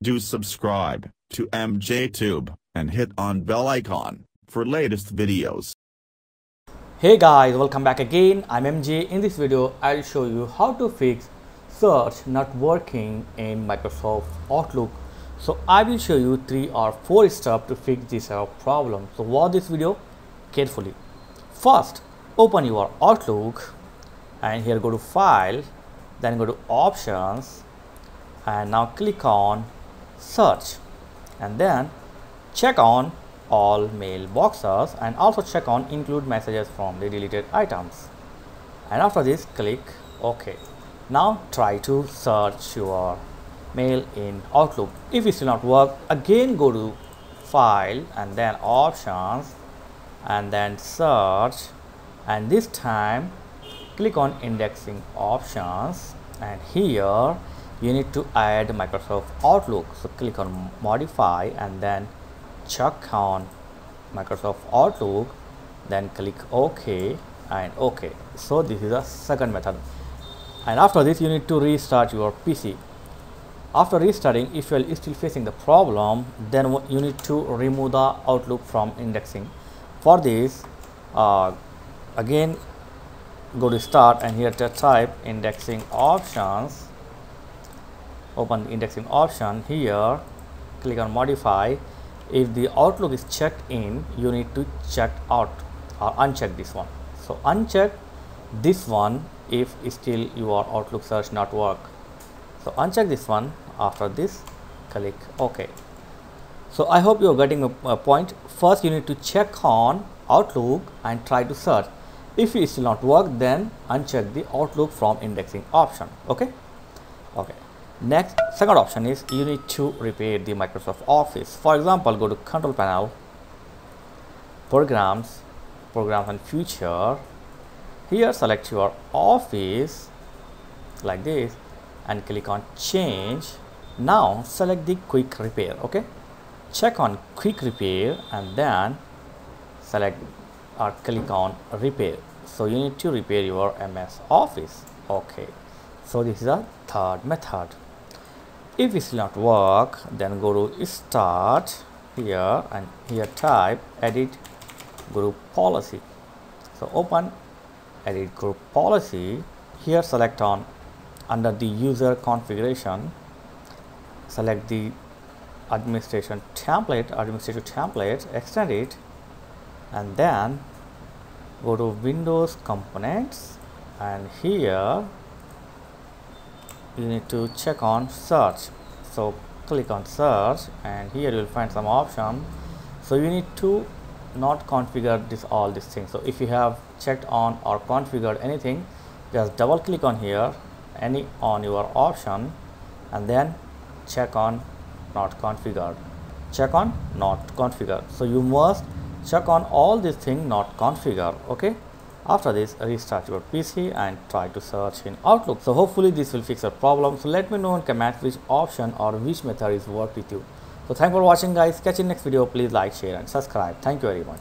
Do subscribe to MJTube and hit on bell icon for latest videos. Hey guys, welcome back again. I'm MJ. In this video, I'll show you how to fix search not working in Microsoft Outlook. So I will show you three or four steps to fix this uh, problem. So watch this video carefully. First, open your Outlook and here go to File, then go to Options and now click on Search. And then check on all mailboxes and also check on include messages from the deleted items. And after this click ok. Now try to search your mail in outlook. If it still not work again go to file and then options and then search. And this time click on indexing options. And here you need to add Microsoft Outlook. So click on modify and then check on Microsoft Outlook. Then click OK and OK. So this is the second method. And after this you need to restart your PC after restarting if you are still facing the problem then you need to remove the Outlook from indexing. For this uh, again go to start and here to type indexing options open the indexing option here. Click on modify. If the outlook is checked in you need to check out or uncheck this one. So uncheck this one if still your outlook search not work. So uncheck this one. After this click ok. So i hope you are getting a, a uh, point. First you need to check on outlook and try to search. If it still not work then uncheck the outlook from indexing option. Okay? Okay next second option is you need to repair the microsoft office. For example go to control panel programs programs and future. Here select your office like this and click on change. Now select the quick repair okay? Check on quick repair and then select or click on repair. So you need to repair your ms office okay? So this is a third method if it will not work then go to start here and here type edit group policy. So open edit group policy. Here select on under the user configuration select the administration template administrative template extend it and then go to windows components and here you need to check on search. So click on search and here you will find some option. So you need to not configure this all these things. So if you have checked on or configured anything just double click on here any on your option and then check on not configured. Check on not configured. So you must check on all these things not configured okay after this, restart your PC and try to search in Outlook. So hopefully this will fix your problem. So let me know in comment which option or which method is worked with you. So thanks for watching guys. Catch you in next video. Please like, share and subscribe. Thank you very much.